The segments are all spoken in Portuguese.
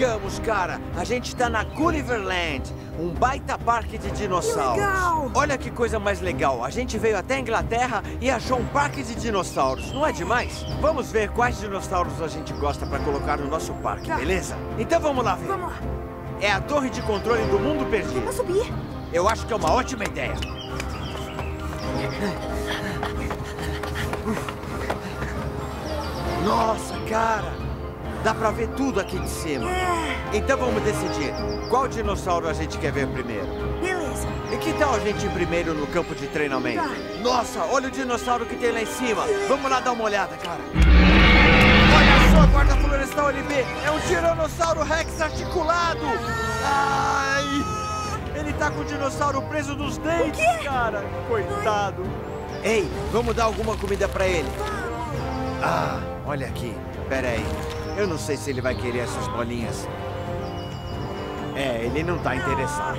Chegamos, cara! A gente tá na Gulliverland, um baita parque de dinossauros. Que legal! Olha que coisa mais legal. A gente veio até a Inglaterra e achou um parque de dinossauros. Não é demais? Vamos ver quais dinossauros a gente gosta pra colocar no nosso parque, Tá. beleza? Então vamos lá ver. Vamos lá. É a torre de controle do mundo perdido. Vamos subir. Eu acho que é uma ótima ideia. Nossa, cara! Dá pra ver tudo aqui de cima. É, Então vamos decidir. Qual dinossauro a gente quer ver primeiro? beleza. E que tal a gente ir primeiro no campo de treinamento? Tá. Nossa, olha o dinossauro que tem lá em cima. Vamos lá dar uma olhada, cara. Olha só, guarda florestal LB. É um tiranossauro rex articulado. Ai! Ele tá com o dinossauro preso nos dentes, cara. Coitado. Ei, vamos dar alguma comida pra ele. Ah, olha aqui. Pera aí. Eu não sei se ele vai querer essas bolinhas. É, ele não tá interessado.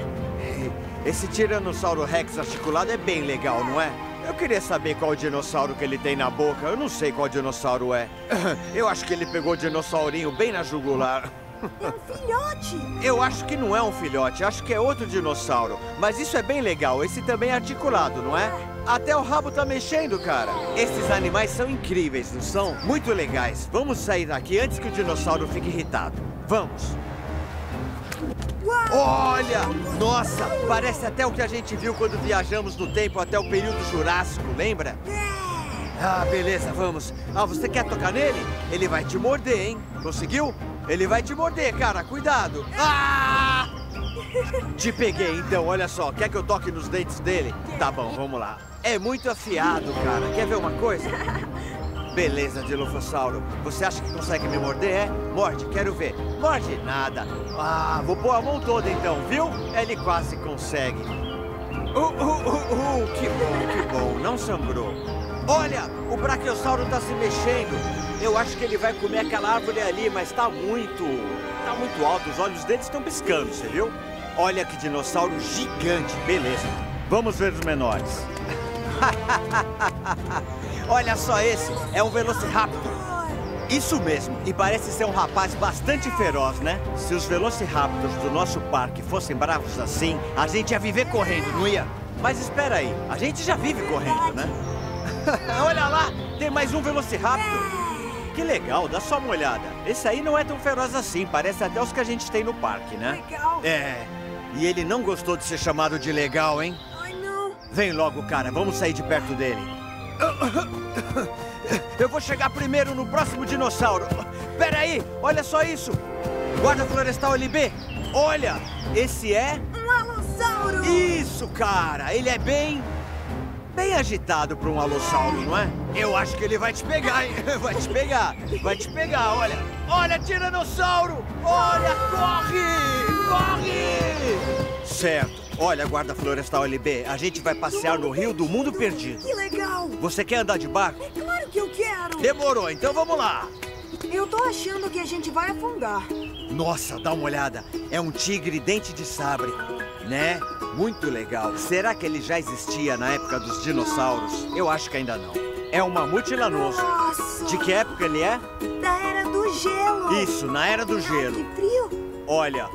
Esse Tiranossauro Rex articulado é bem legal, não é? Eu queria saber qual dinossauro que ele tem na boca. Eu não sei qual dinossauro é. Eu acho que ele pegou o dinossaurinho bem na jugular. É um filhote. Eu acho que não é um filhote, acho que é outro dinossauro. Mas isso é bem legal, esse também é articulado, não é? Até o rabo tá mexendo, cara. Esses animais são incríveis, não são? Muito legais. Vamos sair daqui antes que o dinossauro fique irritado. Vamos. Olha! Nossa, parece até o que a gente viu quando viajamos no tempo até o período Jurássico, lembra? Ah, beleza, vamos. Ah, você quer tocar nele? Ele vai te morder, hein? Conseguiu? Ele vai te morder, cara. Cuidado. Ah! Te peguei, então. Olha só. Quer que eu toque nos dentes dele? Tá bom, vamos lá. É muito afiado, cara. Quer ver uma coisa? Beleza, Dilofossauro. Você acha que consegue me morder, é? Morde, quero ver. Morde nada. Ah, vou pôr a mão toda então, viu? Ele quase consegue. Uh, uh, uh, uh, que bom, que bom. Não sangrou. Olha, o Brachiosauro tá se mexendo. Eu acho que ele vai comer aquela árvore ali, mas tá muito... Tá muito alto. Os olhos dele estão piscando, você viu? Olha que dinossauro gigante. Beleza. Vamos ver os menores. Olha só esse. É um Velociraptor. Isso mesmo, e parece ser um rapaz bastante feroz, né? Se os Velociraptors do nosso parque fossem bravos assim, a gente ia viver correndo, não ia? Mas espera aí, a gente já vive correndo, né? Olha lá, tem mais um Velociraptor. Que legal, dá só uma olhada. Esse aí não é tão feroz assim, parece até os que a gente tem no parque, né? Legal. É, e ele não gostou de ser chamado de legal, hein? Vem logo, cara, vamos sair de perto dele. Eu vou chegar primeiro no próximo dinossauro. Pera aí, olha só isso. Guarda Florestal LB, olha, esse é... Um alossauro. Isso, cara, ele é bem... Bem agitado para um alossauro, não é? Eu acho que ele vai te pegar, hein? Vai te pegar, vai te pegar, olha. Olha, Tiranossauro! Olha, corre! Corre! Certo. Olha, guarda Florestal LB, a gente vai passear no Rio do Mundo Perdido. Que legal. Você quer andar de barco? É claro que eu quero. Demorou, então vamos lá. Eu tô achando que a gente vai afundar. Nossa, dá uma olhada. É um tigre dente de sabre, né? Muito legal. Será que ele já existia na época dos dinossauros? Eu acho que ainda não. É um mamute lanoso. Nossa. De que época ele é? Da era do gelo. Isso, na era do Ai, gelo. que frio. Olha,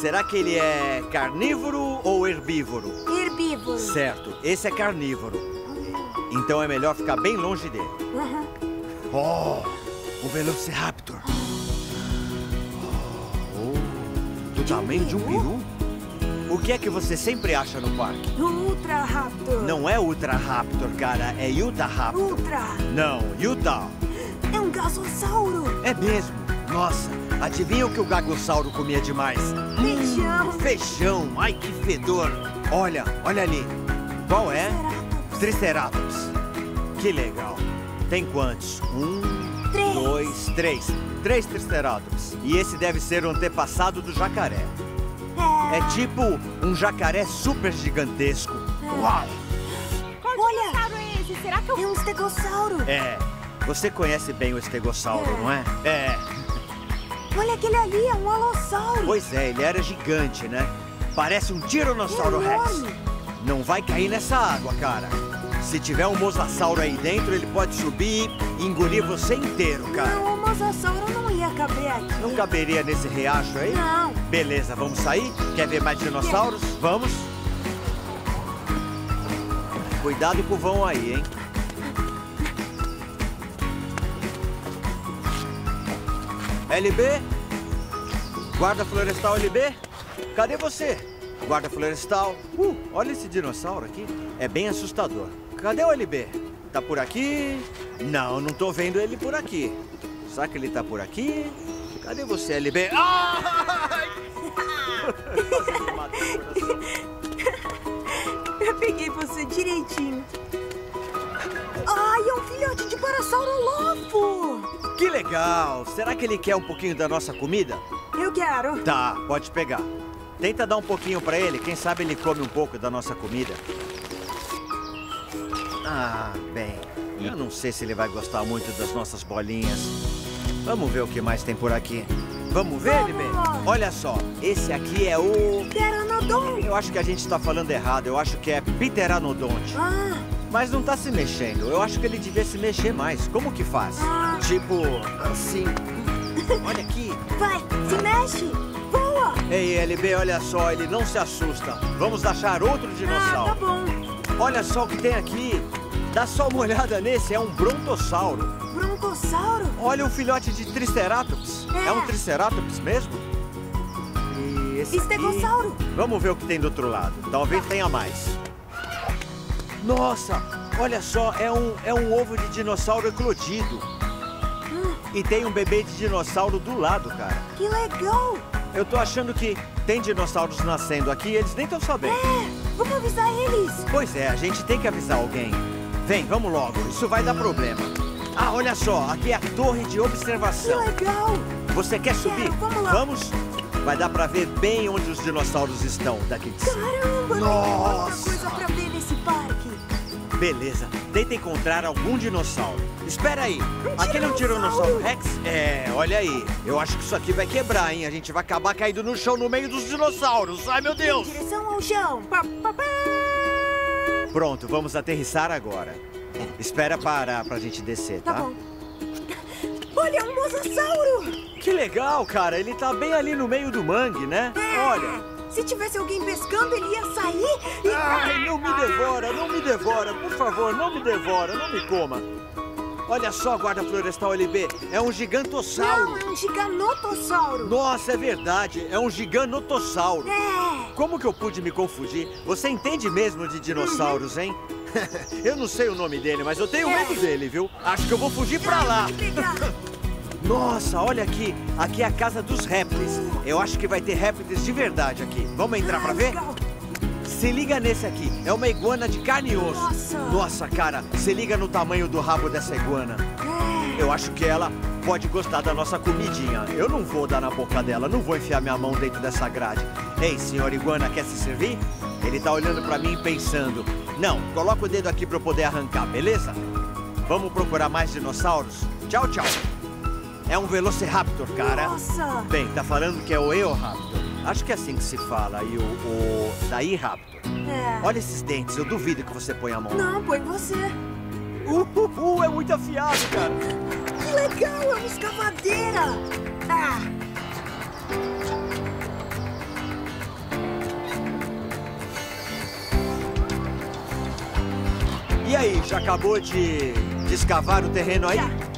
será que ele é carnívoro ou herbívoro? Herbívoro. Certo, esse é carnívoro. Então é melhor ficar bem longe dele. Aham. Oh, o Velociraptor. Oh, do tamanho de um peru? O que é que você sempre acha no parque? Ultra Raptor. Não é Ultra Raptor, cara, é Utah Raptor. Ultra. Não, Utah. É um gasossauro. É mesmo. Nossa, adivinha o que o Gagossauro comia demais? Feijão. Feijão, ai que fedor. Olha, olha ali. Qual é? Triceratops. Que legal. Tem quantos? Um, Três. dois, três. Três Triceratops. E esse deve ser o antepassado do jacaré. É. É tipo um jacaré super gigantesco. Uau! Qual Olha! dinossauro é esse? Será que eu... É um estegossauro. É, você conhece bem o estegossauro, não é? É. Olha aquele ali, é um alossauro. Pois é, ele era gigante, né? Parece um tiranossauro rex. Não vai cair nessa água, cara. Se tiver um mosasauro aí dentro, ele pode subir e engolir você inteiro, cara. Não, o mosassauro não ia caber aqui. Não caberia nesse riacho aí? Não. Beleza, vamos sair? Quer ver mais dinossauros? Vamos? Cuidado com o vão aí, hein? LB? Guarda Florestal LB? Cadê você? Guarda Florestal. Uh, olha esse dinossauro aqui. É bem assustador. Cadê o LB? Tá por aqui? Não, não tô vendo ele por aqui. Será que ele tá por aqui? Cadê você, LB? Matou, Eu peguei você direitinho. Ai, é um filhote de parasaurolofo. Que legal! Será que ele quer um pouquinho da nossa comida? Eu quero. Tá, pode pegar. Tenta dar um pouquinho pra ele, quem sabe ele come um pouco da nossa comida. Ah, bem, eu não sei se ele vai gostar muito das nossas bolinhas. Vamos ver o que mais tem por aqui. Vamos ver, Vamos. LB? Olha só, esse aqui é o... Pteranodon. Eu acho que a gente está falando errado, eu acho que é Pteranodonte. Ah, Mas não tá se mexendo, eu acho que ele devia se mexer mais. Como que faz? Tipo, assim... Olha aqui. vai, se mexe. Voa. Ei, LB, olha só, ele não se assusta. Vamos achar outro Ah, tá dinossauro. bom. Olha só o que tem aqui. Dá só uma olhada nesse, é um brontossauro. Brontossauro. Olha o filhote de Triceratops. É. É um Triceratops mesmo? E esse aqui... Estegossauro. Vamos ver o que tem do outro lado. Talvez tenha mais. Nossa, olha só, é um, é um ovo de dinossauro eclodido. E tem um bebê de dinossauro do lado, cara. Que legal. Eu tô achando que tem dinossauros nascendo aqui e eles nem estão sabendo. É, vamos avisar eles. Pois é, a gente tem que avisar alguém. Vem, vamos logo, isso vai dar problema. Ah, olha só, aqui é a torre de Que observação. legal. Você quer subir? vamos lá. Vamos? Vai dar pra ver bem onde os dinossauros estão daqui de cima. Caramba, Nossa. tem muita coisa pra ver nesse parque. Beleza, tenta encontrar algum dinossauro. Espera aí, Um aquele é um tiranossauro? Rex? É, olha aí. Eu acho que isso aqui vai quebrar, hein? A gente vai acabar caído no chão no meio dos dinossauros. Ai, meu Em Deus! direção ao chão. Pá, pá, pá. Pronto, vamos aterrissar agora. Espera parar pra gente descer, Tá tá? bom. Olha, um mosasauro. Que legal, cara. Ele tá bem ali no meio do mangue, né? É, Olha. Se tivesse alguém pescando, ele ia sair e... Ai, não me devora, não me devora. Por favor, não me devora, não me coma. Olha só, guarda florestal LB. É um Não, gigantossauro. é um giganotossauro. Nossa, é verdade. É um giganotossauro. É. Como que eu pude me confundir? Você entende mesmo de dinossauros, hein? eu não sei o nome dele, mas eu tenho É. medo dele, viu? Acho que eu vou fugir pra lá. Nossa, olha aqui. Aqui é a casa dos répteis. Eu acho que vai ter répteis de verdade aqui. Vamos entrar pra ver? Se liga nesse aqui. É uma iguana de carne e osso. Nossa. Nossa, cara, se liga no tamanho do rabo dessa iguana. É. Eu acho que ela pode gostar da nossa comidinha. Eu não vou dar na boca dela, não vou enfiar minha mão dentro dessa grade. Ei, senhor iguana, quer se servir? Ele tá olhando pra mim pensando. Não, coloca o dedo aqui pra eu poder arrancar, beleza? Vamos procurar mais dinossauros? Tchau, tchau. É um Velociraptor, cara. Nossa. Bem, tá falando que é o Eoraptor. Acho que é assim que se fala. E o, o Dairaptor. É. Olha esses dentes, eu duvido que você põe a mão. Não, põe você. Uh, uh, uh, é muito afiado, cara. Que legal, é uma escavadeira. Ah, E aí, já acabou de, de escavar o terreno aí? Já.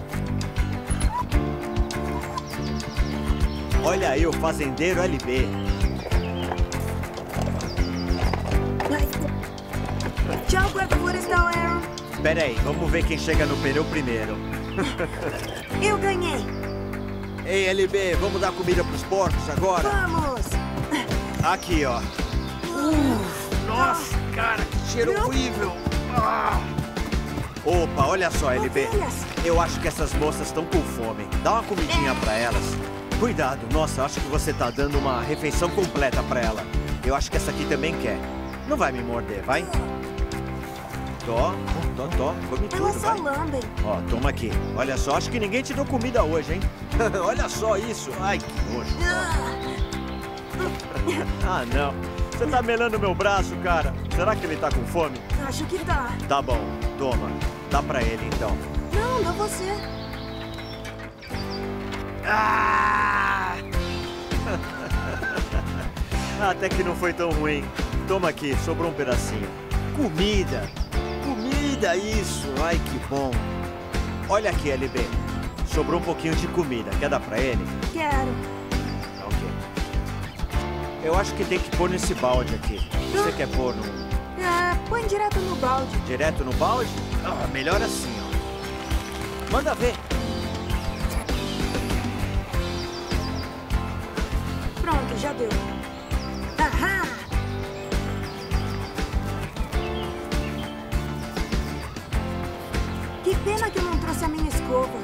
Olha aí o fazendeiro LB. Tchau, guarda florestal Aaron. Pera aí, vamos ver quem chega no pneu primeiro. Eu ganhei. Ei, LB, vamos dar comida pros porcos agora? Vamos. Aqui, ó. Nossa, cara, que cheiro Não. horrível. Ah. Opa, olha só, LB. Ovelhas. Eu acho que essas moças estão com fome. Dá uma comidinha pra elas. Cuidado, nossa, acho que você tá dando uma refeição completa pra ela. Eu acho que essa aqui também quer. Não vai me morder, vai? Tó, tó, tó, come Elas tudo, só vai. lambem. Ó, toma aqui. Olha só, acho que ninguém te deu comida hoje, hein? olha só isso. Ai, que nojo. Ah, Ah, não. Você tá melando meu braço, cara. Será que ele tá com fome? acho que dá. Tá bom, toma. Dá pra ele, então. Não, dá você. Ah! Até que não foi tão ruim. Toma aqui, sobrou um pedacinho. Comida! Comida, isso! Ai, que bom! Olha aqui, LB. Sobrou um pouquinho de comida. Quer dar pra ele? Quero. Ok. Eu acho que tem que pôr nesse balde aqui. Você quer pôr no, Ah, põe direto no balde. direto no balde? Ah, melhor assim, ó. Manda ver. Já deu. Ahá! Que pena que eu não trouxe a minha escova.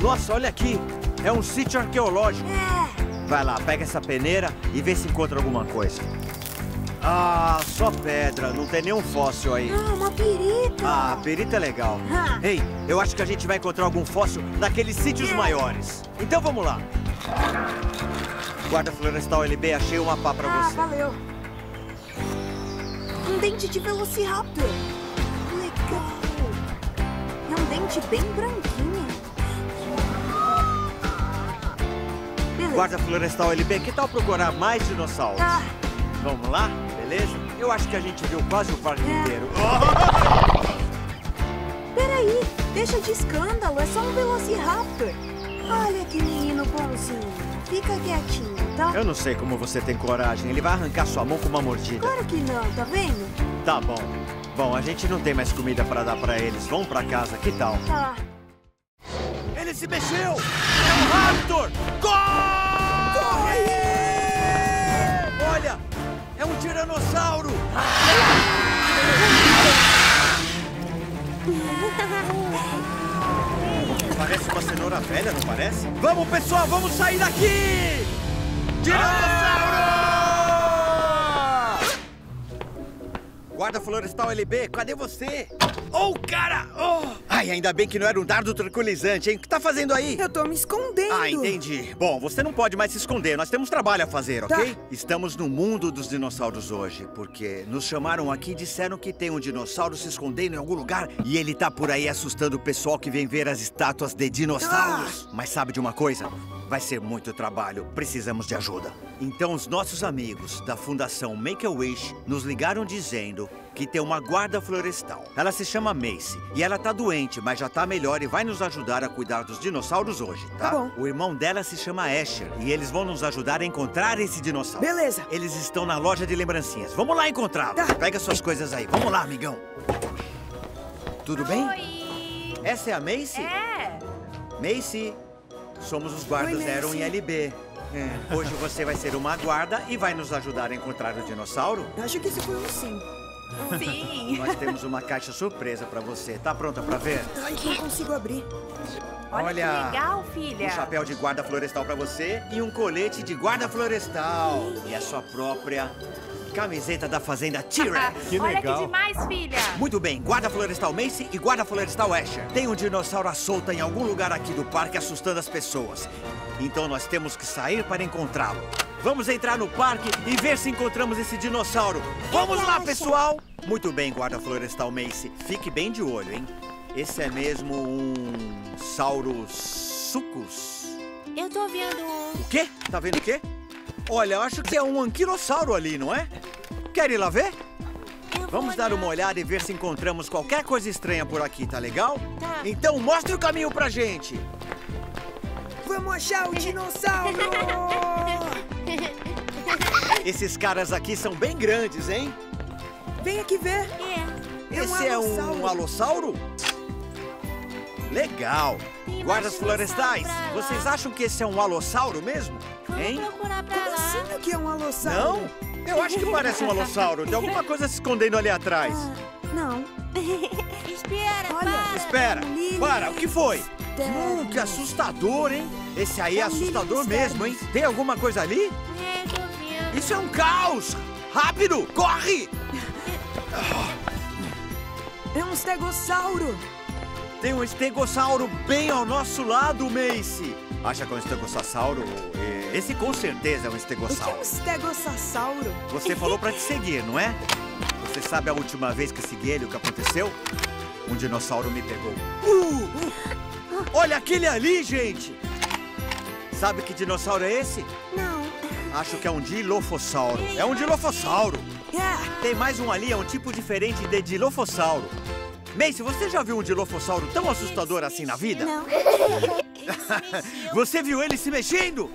Nossa, olha aqui. É um sítio arqueológico. É, Vai lá, pega essa peneira e vê se encontra alguma coisa. Ah, só pedra. Não tem nenhum fóssil aí. não, uma perita. Ah, perita é legal. Ah. Ei, eu acho que a gente vai encontrar algum fóssil naqueles sítios maiores. Então vamos lá. Guarda Florestal LB, achei uma pá pra ah, você. valeu. Um dente de Velociraptor. Legal. É um dente bem branquinho. Beleza. Guarda Florestal LB, que tal procurar mais dinossauros? Tá. Vamos lá, beleza? Eu acho que a gente viu quase o parque É. inteiro. Peraí, deixa de escândalo, é só um Velociraptor. Olha que menino bonzinho. Fica quietinho, tá? Eu não sei como você tem coragem. Ele vai arrancar sua mão com uma mordida. Claro que não, tá vendo? Tá bom. Bom, a gente não tem mais comida pra dar pra eles. Vão pra casa, que tal? Tá. Ele se mexeu! É um raptor! Corre! Olha! É um tiranossauro! Parece uma cenoura velha, não parece? Vamos, pessoal, vamos sair daqui! Tiranossauro! Guarda Florestal LB, cadê você? Oh, cara! Oh! Ai, ainda bem que não era um dardo tranquilizante, hein? O que tá fazendo aí? Eu tô me escondendo. Ah, entendi. Bom, você não pode mais se esconder. Nós temos trabalho a fazer, ok? Tá. Estamos no mundo dos dinossauros hoje, porque nos chamaram aqui e disseram que tem um dinossauro se escondendo em algum lugar e ele tá por aí assustando o pessoal que vem ver as estátuas de dinossauros. Mas sabe de uma coisa? Vai ser muito trabalho. Precisamos de ajuda. Então, os nossos amigos da Fundação Make-A-Wish nos ligaram dizendo que tem uma guarda florestal. Ela se chama Macy e ela tá doente, mas já tá melhor e vai nos ajudar a cuidar dos dinossauros hoje, tá? Tá bom. O irmão dela se chama Asher e eles vão nos ajudar a encontrar esse dinossauro. Beleza. Eles estão na loja de lembrancinhas. Vamos lá encontrá-lo. Tá. Pega suas coisas aí. Vamos lá, amigão. Tudo bem? Oi! Essa é a Macy? É! Macy, somos os guardas Oi, Aeron Macy. e LB. É, hoje você vai ser uma guarda e vai nos ajudar a encontrar o dinossauro. Acho que isso foi um sim. Sim! Nós temos uma caixa surpresa pra você. Tá pronta pra ver? Ai, não consigo abrir. Olha, Olha, que legal, filha! Um chapéu de guarda florestal pra você e um colete de guarda florestal. E a sua própria camiseta da fazenda T-Rex. Que Olha legal. que demais, filha! Muito bem, guarda florestal Macy e guarda florestal Asher. Tem um dinossauro à solta em algum lugar aqui do parque assustando as pessoas. Então nós temos que sair para encontrá-lo. Vamos entrar no parque e ver se encontramos esse dinossauro. Vamos lá, pessoal! Muito bem, guarda florestal Macy. Fique bem de olho, hein? Esse é mesmo um Saurosucus. Eu tô vendo um. O quê? Tá vendo o quê? Olha, eu acho que é um anquilossauro ali, não é? Quer ir lá ver? Eu Vamos dar uma olhada e ver se encontramos qualquer coisa estranha por aqui, tá legal? Tá. Então mostre o caminho pra gente! Vamos achar o dinossauro! Esses caras aqui são bem grandes, hein? Vem aqui ver. É. É um Esse é um alossauro. alossauro? Legal! Guardas florestais, vocês acham que esse é um alossauro mesmo? Vamos Hein? procurar pra Como lá. assim que é um alossauro? Não? Eu acho que parece um alossauro. Tem alguma coisa se escondendo ali atrás. Ah, não. Espera, Olha, para! Espera! Para, o que foi? Hum, que assustador, hein? Esse aí é assustador mesmo, hein? Tem alguma coisa ali? É. Isso é um caos! Rápido! Corre! É um estegossauro. Tem um estegossauro bem ao nosso lado, Macy. Acha que é um estegossauro? É, Esse com certeza é um O que é um estegossauro. estegossauro? Você falou pra te seguir, não é? Você sabe a última vez que segui ele, o que aconteceu? Um dinossauro me pegou. Uh! Olha aquele ali, gente! Sabe que dinossauro é esse? Não. Acho que é um dilofossauro. É um dilofossauro. Tem mais um ali, é um tipo diferente de dilofossauro. Mace, você já viu um dilofossauro tão assustador assim na vida? Não. Você viu ele se mexendo?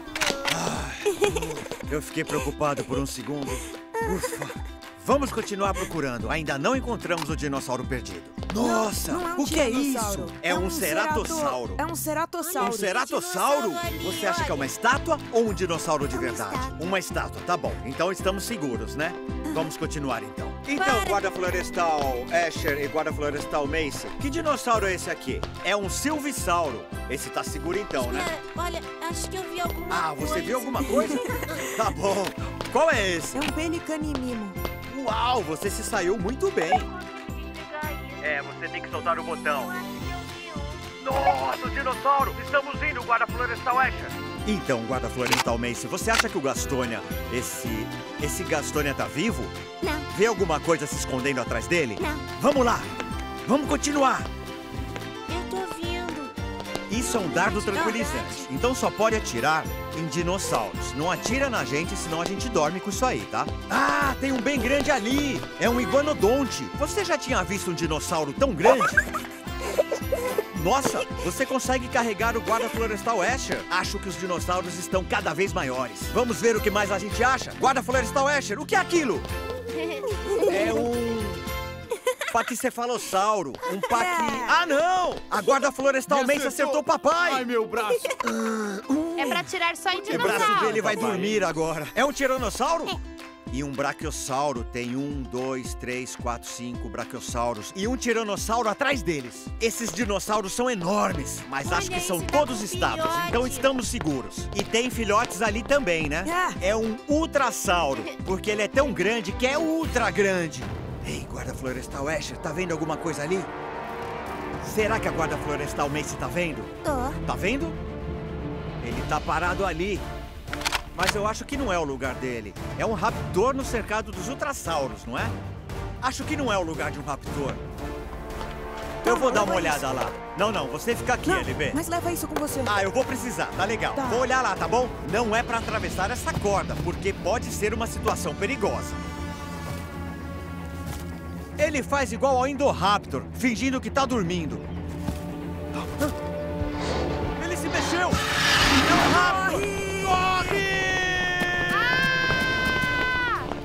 Eu fiquei preocupado por um segundo. Ufa. Vamos continuar procurando. Ainda não encontramos o dinossauro perdido. Nossa, Não é um o que é isso? É, um, ceratossauro. É um ceratossauro. Um ceratossauro? Você acha que é uma estátua ou um dinossauro de É verdade? Uma estátua, tá bom. Então estamos seguros, né? Vamos continuar então. Então, Para. guarda florestal Asher e guarda florestal Mace, que dinossauro é esse aqui? É um silvisauro. Esse tá seguro então, né? Espera, olha, acho que eu vi alguma Ah, coisa. você viu alguma coisa? tá bom. Qual é esse? É um pelicanimimo. Uau, você se saiu muito bem. É, você tem que soltar o botão. Nossa, o dinossauro! Estamos indo, guarda florestal Asher. Então, guarda florestal Mace, você acha que o Gastonia, esse... esse Gastonia tá vivo? Não, Vê alguma coisa se escondendo atrás dele? não, Vamos lá! Vamos continuar! eu tô vindo. Isso é um dardo tranquilizante, então só pode atirar em dinossauros. Não atira na gente, senão a gente dorme com isso aí, tá? Ah, tem um bem grande ali! É um iguanodonte. Você já tinha visto um dinossauro tão grande? Nossa, você consegue carregar o guarda florestal Asher? Acho que os dinossauros estão cada vez maiores. Vamos ver o que mais a gente acha? Guarda florestal Asher, o que é aquilo? É um. Paquicefalossauro. Um paqui. Ah, não! A guarda florestal Mace acertou o papai! Ai, meu braço. É pra tirar só em O braço dele vai dormir agora. É um tiranossauro? E um brachiosauro tem um, dois, três, quatro, cinco brachiossauros. E um tiranossauro atrás deles. Esses dinossauros são enormes, mas Olha, acho que são todos estátuas, filhote. então estamos seguros. E tem filhotes ali também, né? É um ultrasauro, porque ele é tão grande que é ultra grande. Ei, guarda florestal Asher, tá vendo alguma coisa ali? Será que a guarda florestal Mace tá vendo? Tô. Tá vendo? Ele tá parado ali. Mas eu acho que não é o lugar dele. É um raptor no cercado dos ultrassauros, não é? Acho que não é o lugar de um raptor. Eu vou dar uma olhada lá. Não, não, você fica aqui, Não, LB. mas leva isso com você. Ah, eu vou precisar, tá legal. Tá. Vou olhar lá, tá bom? Não é pra atravessar essa corda, porque pode ser uma situação perigosa. Ele faz igual ao Indoraptor, fingindo que tá dormindo. Ele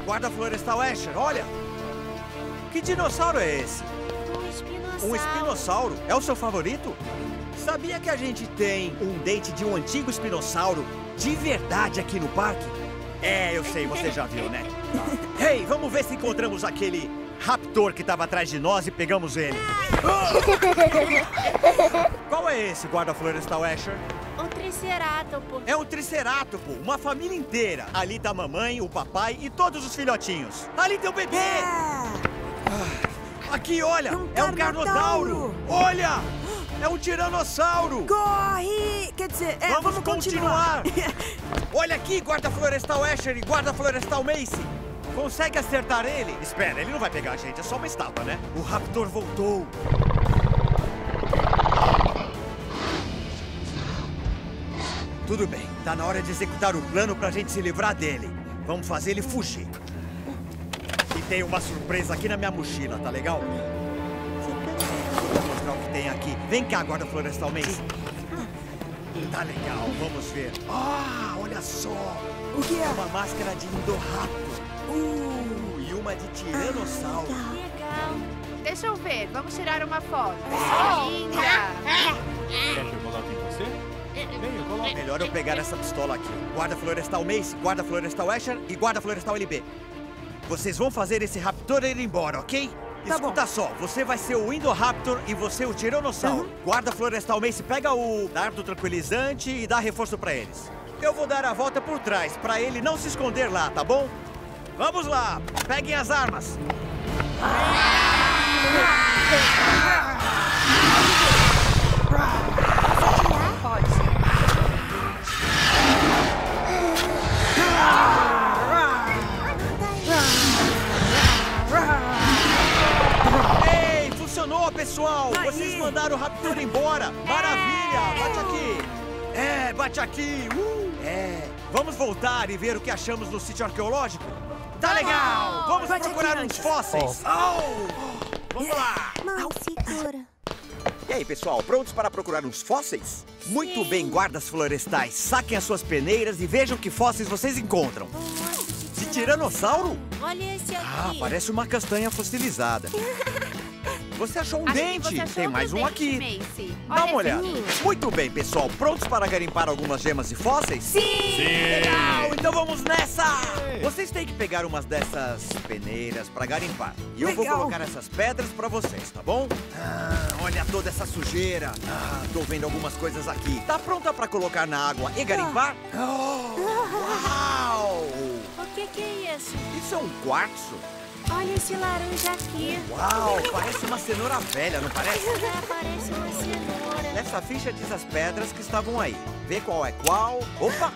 Guarda florestal Asher, olha! Que dinossauro é esse? Um espinossauro. Um espinossauro? É o seu favorito? Sabia que a gente tem um dente de um antigo espinossauro de verdade aqui no parque? É, eu sei, você já viu, né? Ei, vamos ver se encontramos aquele raptor que estava atrás de nós e pegamos ele. Qual é esse guarda florestal Asher? Um triceratopo. É um triceratopo, uma família inteira. Ali tá a mamãe, o papai e todos os filhotinhos. Ali tem o bebê! É. Aqui, olha! É um É um carnotauro. Olha! É um tiranossauro! Corre! Quer dizer, é, Vamos vamos, continuar. Olha aqui, guarda florestal Asher e guarda florestal Mace! Consegue acertar ele? Espera, ele não vai pegar a gente, é só uma estátua, né? O raptor voltou! Tudo bem, tá na hora de executar o plano pra gente se livrar dele. Vamos fazer ele fugir. E tem uma surpresa aqui na minha mochila, tá legal? Vou mostrar o que tem aqui. Vem cá, guarda florestal Mace. Tá legal, vamos ver. Ah, olha só! O que É uma máscara de Indoraptor. Uh, e uma de Tiranossauro. Legal. Deixa eu ver, vamos tirar uma foto. Linda! Quer que eu coloque em você? Melhor eu pegar essa pistola aqui. Guarda florestal Mace, guarda florestal Asher e guarda florestal LB. Vocês vão fazer esse raptor ir embora, ok? Tá Escuta só, você vai ser o Indoraptor e você o Tiranossauro. Guarda florestal Mace, pega o dardo tranquilizante e dá reforço pra eles. Eu vou dar a volta por trás, pra ele não se esconder lá, tá bom? Vamos lá, peguem as armas. Pode. Boa, pessoal! Aí. Vocês mandaram o Raptor embora! Maravilha! Bate aqui! É, bate aqui! Uh! É, vamos voltar e ver o que achamos no sítio arqueológico? Tá legal! Vamos Bate procurar uns fósseis! Oh! Vamos lá! Mão, segura. E aí, pessoal, prontos para procurar uns fósseis? Muito bem, guardas florestais. Saquem as suas peneiras e vejam que fósseis vocês encontram. De tiranossauro? Olha esse aqui. Ah, parece uma castanha fossilizada. Você achou um Acho dente? achou Tem mais um dente, aqui. Macy. Dá Olha uma olhada. Muito bem, pessoal. Prontos para garimpar algumas gemas e fósseis? Sim! Legal! Então vamos nessa! Vocês têm que pegar umas dessas peneiras para garimpar. E eu vou Legal. colocar essas pedras para vocês, tá bom? Ah, olha toda essa sujeira. Ah, tô vendo algumas coisas aqui. Tá pronta para colocar na água e garimpar? Oh, uau! O que que é isso? Isso é um quartzo? Olha esse laranja aqui. Uau, parece uma cenoura velha, não parece? Ah, parece uma cenoura. Nessa ficha diz as pedras que estavam aí. Vê qual é qual. Opa!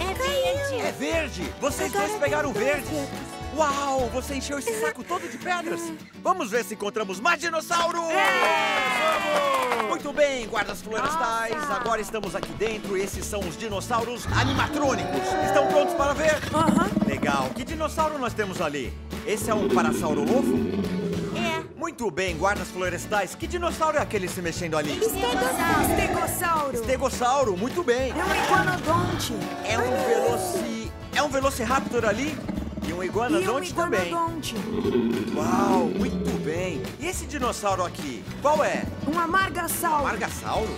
É verde. É verde! Vocês dois pegaram verde! Uau! Você encheu esse saco todo de pedras! Vamos ver se encontramos mais dinossauros! Vamos! Muito bem, guardas florestais. Agora estamos aqui dentro e esses são os dinossauros animatrônicos. Estão prontos para ver? Aham. Legal. Que dinossauro nós temos ali? Esse é um parasaurolofo? É. Muito bem, guardas florestais. Que dinossauro é aquele se mexendo ali? Estegossauro. Estegossauro, muito bem. É um iguanodonte. É um veloci... É um velociraptor ali? E um E um iguanodonte também. iguanodonte. Uau, muito bem. E esse dinossauro aqui? Qual é? Um amargasauro. Margasauro?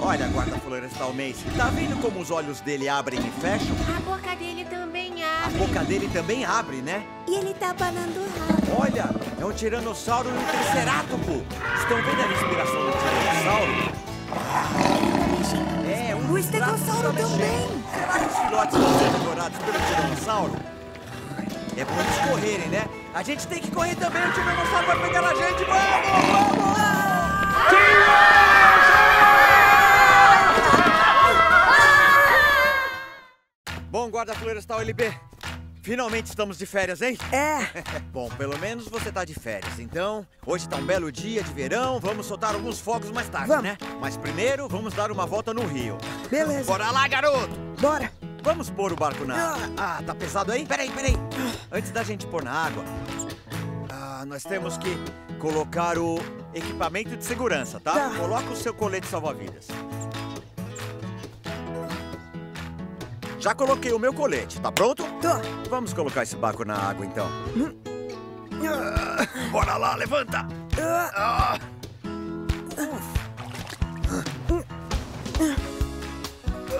Olha, guarda florestal Mace. Tá vendo como os olhos dele abrem e fecham? A boca dele também A abre. boca dele também abre, né? E ele tá banando o rabo. Olha, é um tiranossauro e um tricerátopo. Estão vendo a respiração do tiranossauro? É, um O estegossauro tá também. Será que os filhotes estão sendo devorados pelo tiranossauro? É bom eles correrem, né? A gente tem que correr também, o tiranossauro vai pegar a gente. Vamos, vamos! Bom, guarda florestal LB, finalmente estamos de férias, hein? É. Bom, pelo menos você tá de férias. Então, hoje tá um belo dia de verão, vamos soltar alguns fogos mais tarde, Vamos. né? Mas primeiro, vamos dar uma volta no rio. Beleza. Bora lá, garoto! Bora. Vamos pôr o barco na água. Ah, tá pesado aí? Peraí, peraí. Antes da gente pôr na água, ah, nós temos que colocar o equipamento de segurança, tá? Tá. Coloca o seu colete salva-vidas. Já coloquei o meu colete, tá pronto? Tô. Vamos colocar esse barco na água, então. Ah, Bora lá, levanta! Ah.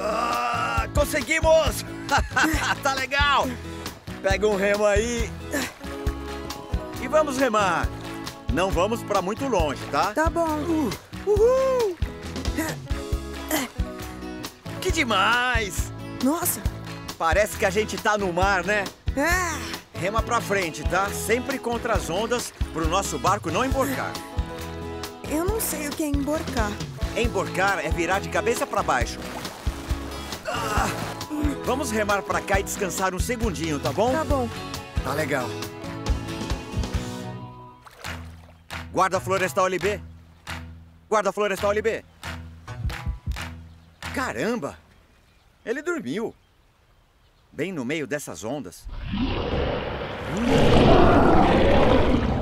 Ah, conseguimos! tá legal! Pega um remo aí. E vamos remar. Não vamos pra muito longe, tá? Tá bom. Uhul! Que demais! Nossa. Parece que a gente tá no mar, né? Ah, Rema pra frente, tá? Sempre contra as ondas, pro nosso barco não emborcar. eu não sei o que é emborcar. Emborcar é virar de cabeça pra baixo. Ah, vamos remar pra cá e descansar um segundinho, tá bom? Tá bom. Tá legal. Guarda florestal LB. Guarda florestal LB. Caramba! Ele dormiu. Bem no meio dessas ondas.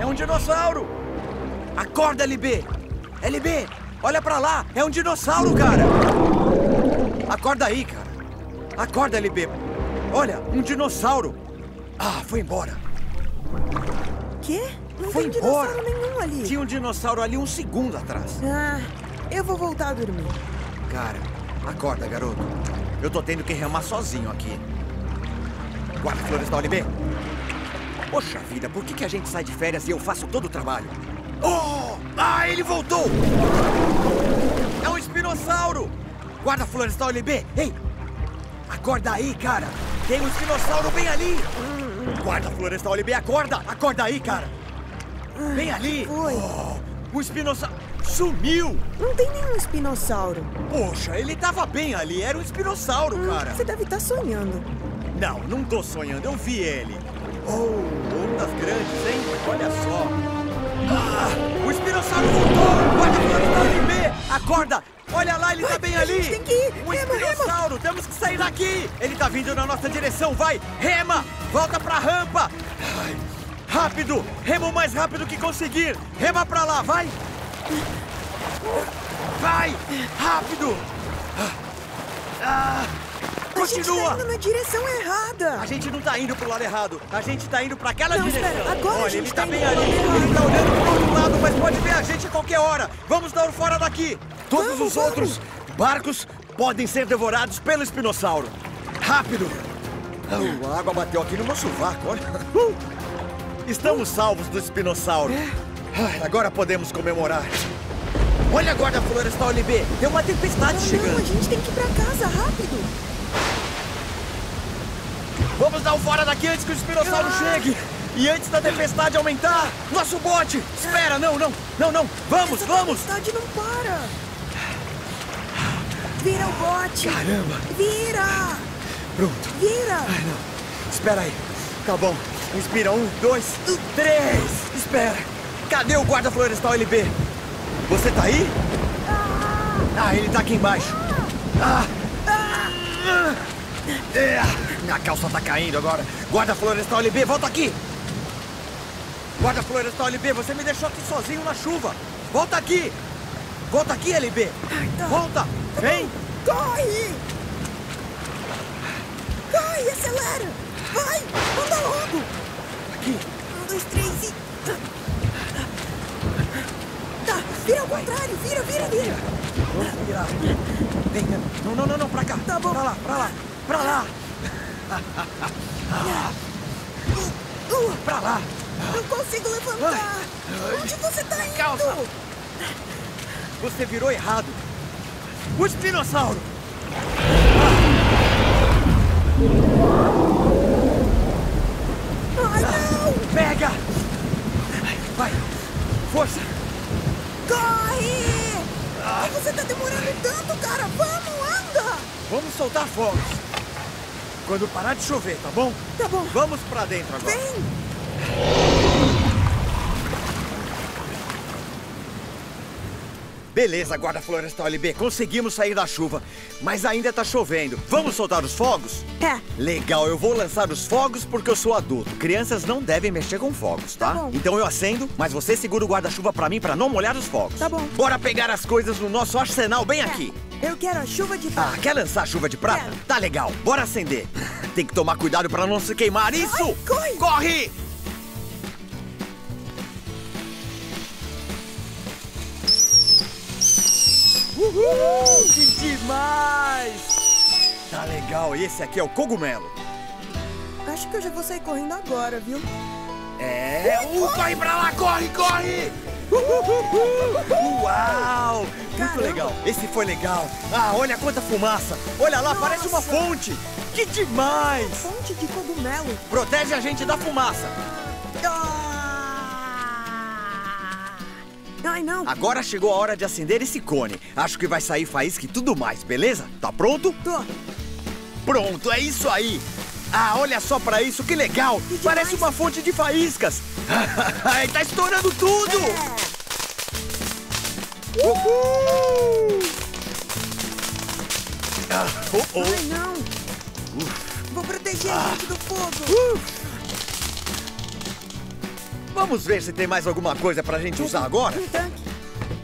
É um dinossauro! Acorda, LB! LB, olha pra lá! É um dinossauro, cara! Acorda aí, cara! Acorda, LB! Olha, um dinossauro! Ah, foi embora! Quê? Não Foi tem embora. dinossauro nenhum ali. Tinha um dinossauro ali um segundo atrás. Ah, eu vou voltar a dormir. Cara, acorda, garoto. Eu tô tendo que remar sozinho aqui. Guarda florestal LB. Poxa vida, por que, que a gente sai de férias e eu faço todo o trabalho? Oh! Ah, ele voltou! É um espinossauro! Guarda florestal LB! Ei! Acorda aí, cara! Tem um espinossauro bem ali! Guarda florestal LB, acorda! Acorda aí, cara! Bem ali! Foi. Oh, o espinossauro sumiu! Não tem nenhum espinossauro. Poxa, ele tava bem ali, era um espinossauro, Hum, cara. Você deve estar sonhando. Não, não tô sonhando, eu vi ele. Oh, ondas grandes, hein? Olha só. Ah, o espinossauro voltou! Guarda florestal LB! Acorda! Olha lá, ele tá bem a ali! gente tem que ir. Um Rema, rema. espinossauro! Temos que sair daqui! Ele tá vindo na nossa direção! Vai! Rema! Volta pra rampa! Ai, rápido! Rema o mais rápido que conseguir! Rema pra lá, vai! Vai! Rápido! Ah, A gente continua! tá indo na direção errada. A gente não tá indo pro lado errado. A gente tá indo pra aquela Não, direção. espera, agora a Olha, gente ele tá tá bem ali. Ele tá olhando pro outro lado, mas pode ver a gente a qualquer hora. Vamos dar um fora daqui. Todos Vamos, os outros barcos podem ser devorados pelo espinossauro. Rápido. Oh, a água bateu aqui no meu sovaco, olha. Uh! Estamos salvos do espinossauro. Ai, agora podemos comemorar. Olha a guarda florestal LB. Tem uma tempestade Não, chegando. a gente tem que ir pra casa, rápido. Vamos dar um fora daqui antes que o espinossauro Ah! chegue! E antes da tempestade aumentar! Nosso bote! Espera, não, não, não, não! Vamos, Essa vamos! tempestade não para. Vira o bote. Caramba! Vira. Pronto! Vira. Ai, não! Espera aí! Tá bom! Inspira, um, dois, três! Espera! Cadê o guarda florestal LB? Você tá aí? Ah, ele tá aqui embaixo! Ah! Ah! É, minha calça tá caindo agora! Guarda florestal LB, volta aqui! Guarda florestal LB, você me deixou aqui sozinho na chuva! Volta aqui! Volta aqui, LB! Volta! Vem! Corre. Corre, acelera. Vai, anda logo. Aqui! Um, dois, três e... Vira ao contrário. Vira, vira, vira. Vamos virar. Vem. Não, não, não, não, pra cá. Tá bom. Pra lá, pra lá, pra lá, pra lá. não consigo levantar. Onde você tá indo? Calça. Você virou errado. O espinossauro. Ai, não. Pega. Vai. Força. Corre. Que você tá demorando tanto, cara? Vamos, anda. Vamos soltar fogos. Quando parar de chover, tá bom? Tá bom. Vamos pra dentro agora. Vem. Beleza, guarda florestal LB. Conseguimos sair da chuva. Mas ainda tá chovendo. Vamos soltar os fogos? É. Legal, eu vou lançar os fogos porque eu sou adulto. Crianças não devem mexer com fogos, tá? Tá. Então eu acendo, mas você segura o guarda-chuva pra mim pra não molhar os fogos. Tá bom. Bora pegar as coisas no nosso arsenal bem aqui. Eu quero a chuva de Ah, paz. quer lançar chuva de prata? Quero. Tá legal, bora acender. Tem que tomar cuidado pra não se queimar. Isso! Ai, corre! Corre! Uhul! Que demais! Tá legal, esse aqui é o cogumelo. Acho que eu já vou sair correndo agora, viu? É, uh, corre pra lá, corre, corre! Uhul! Uau! Muito Caramba. legal. Esse foi legal. Ah, olha quanta fumaça. Olha lá, parece uma Nossa. fonte. Que demais! Fonte de cogumelo. Protege a gente da fumaça. Ah! Ai, não. Agora chegou a hora de acender esse cone. Acho que vai sair faísca e tudo mais, beleza? Tá pronto? Tô. Pronto, é isso aí. Ah, olha só pra isso, que legal. Que. Parece uma fonte de faíscas. Tá estourando tudo. É. Uhul! Ah, oh, oh. Ai, não. Vou proteger Ah. a gente do fogo. Vamos ver se tem mais alguma coisa pra gente usar agora? Um tanque.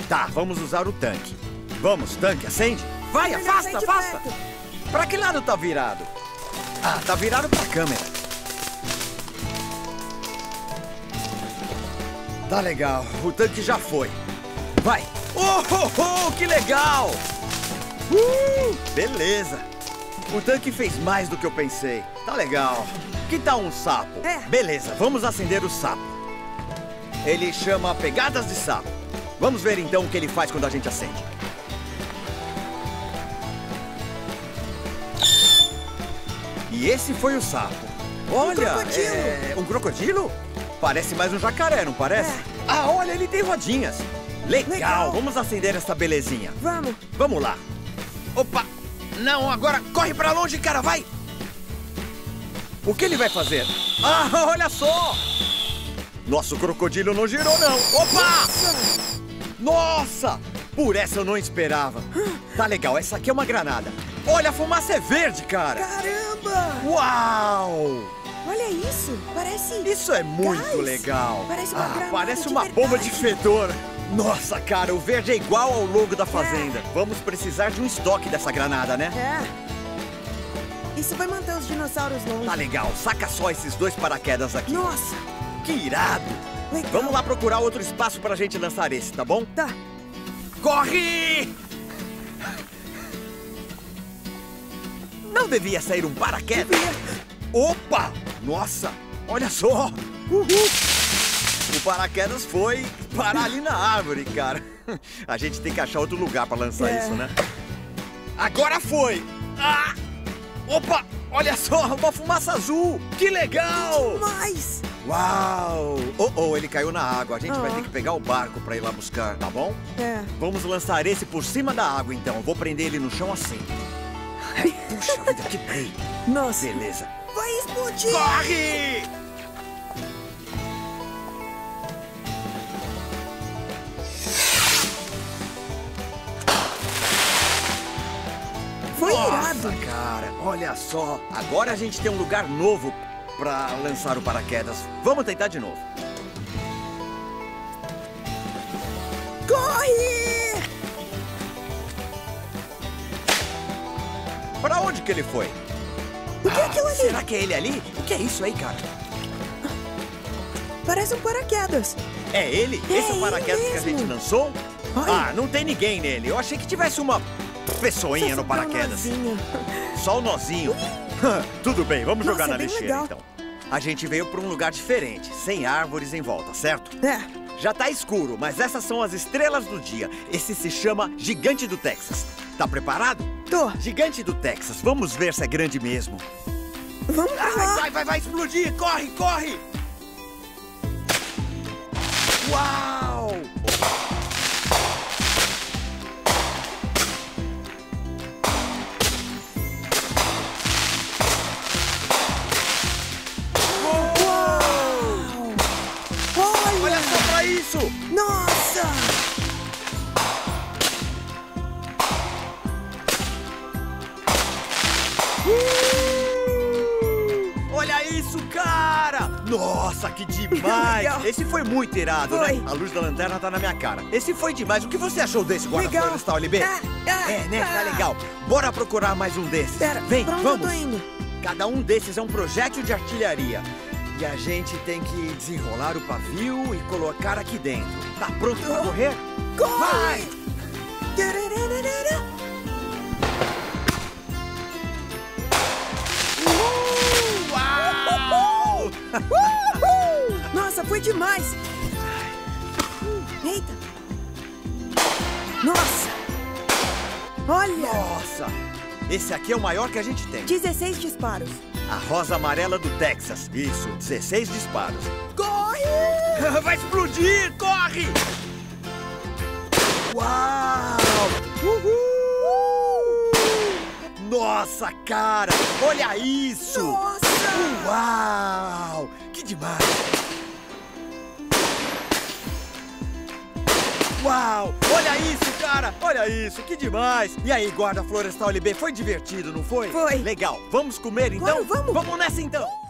Tá, vamos usar o tanque. Vamos, tanque, acende. Vai, Melhor afasta, afasta. perto. Pra que lado tá virado? Ah, tá virado pra câmera. Tá legal, o tanque já foi. Vai. Oh, oh, oh que legal! Uh, beleza. O tanque fez mais do que eu pensei. Tá legal. Que tal um sapo? É. Beleza, vamos acender o sapo. Ele chama pegadas de sapo. Vamos ver então o que ele faz quando a gente acende. E esse foi o sapo. Olha, crocodilo. é um crocodilo? Parece mais um jacaré, não parece? É. Ah, olha, ele tem rodinhas. Legal. Legal. Vamos acender essa belezinha. Vamos. Vamos lá. Opa! Não, agora corre pra longe, cara, vai! O que ele vai fazer? Ah, olha só! Nosso crocodilo não girou, não. Opa! Nossa! Por essa eu não esperava. Tá legal, essa aqui é uma granada. Olha, a fumaça é verde, cara. Caramba! Uau! Olha isso. Parece... Isso é muito Gás. legal. Parece uma ah, parece de uma bomba de fedor. Nossa, cara, o verde é igual ao logo da fazenda. Vamos precisar de um estoque dessa granada, né? É. Isso vai manter os dinossauros longe. Tá legal, saca só esses dois paraquedas aqui. Nossa, Que irado! legal. Vamos lá procurar outro espaço pra gente lançar esse, tá bom? Tá. Corre! Não devia sair um paraquedas? Opa! Nossa, olha só! Uhul! O paraquedas foi parar ali na árvore, cara. A gente tem que achar outro lugar pra lançar É. isso, né? Agora foi! Ah! Opa! Olha só, uma fumaça azul! Que legal! Mais. Uau! Oh, oh, ele caiu na água. A gente vai Ah. ter que pegar o barco pra ir lá buscar, tá bom? É. Vamos lançar esse por cima da água, então. Vou prender ele no chão assim. Puxa vida, quebrei. Nossa. Beleza. Vai explodir. Corre! Foi Nossa, irado. cara, olha só. Agora a gente tem um lugar novo pra lançar o paraquedas. Vamos tentar de novo. Corre! Pra onde que ele foi? O que é aquilo ali? Será que é ele ali? O que é isso aí, cara? Parece um paraquedas. É ele? É Esse é o paraquedas que a gente lançou? Olha. Ah, não tem ninguém nele. Eu achei que tivesse uma pessoinha no Só paraquedas. um. Só o nozinho. Tudo bem, vamos Nossa, jogar na é lixeira legal. então. A gente veio pra um lugar diferente, sem árvores em volta, certo? É. Já tá escuro, mas essas são as estrelas do dia. Esse se chama Gigante do Texas. Tá preparado? Tô. Gigante do Texas, vamos ver se é grande mesmo. Vamos Ai, lá. vai, vai, vai explodir! Corre, corre! Uau! Isso! Nossa! Olha isso, cara! Nossa, que demais! Legal. Esse foi muito irado, Foi. né? A luz da lanterna tá na minha cara. Esse foi demais. O que você achou desse guarda Legal. florestal, LB? Ah, ah, É, né? Tá ah. legal. Bora procurar mais um desses. Pera, Vem, vamos. Cada um desses é um projétil de artilharia. E a gente tem que desenrolar o pavio e colocar aqui dentro. Tá pronto pra correr? Corre! Vai! Uau! Uhul! Nossa, foi demais! Eita! Nossa! Olha! Nossa! Esse aqui é o maior que a gente tem. 16 disparos. A rosa amarela do Texas. Isso, 16 disparos. Corre! Vai explodir! Corre! Uau! Uhul! Nossa, cara! Olha isso! Nossa! Uau! Que demais! Uau! Olha isso, cara! Olha isso, que demais! E aí, guarda florestal LB, foi divertido, não foi? Foi. Legal. Vamos comer então? Claro, vamos. Vamos nessa então!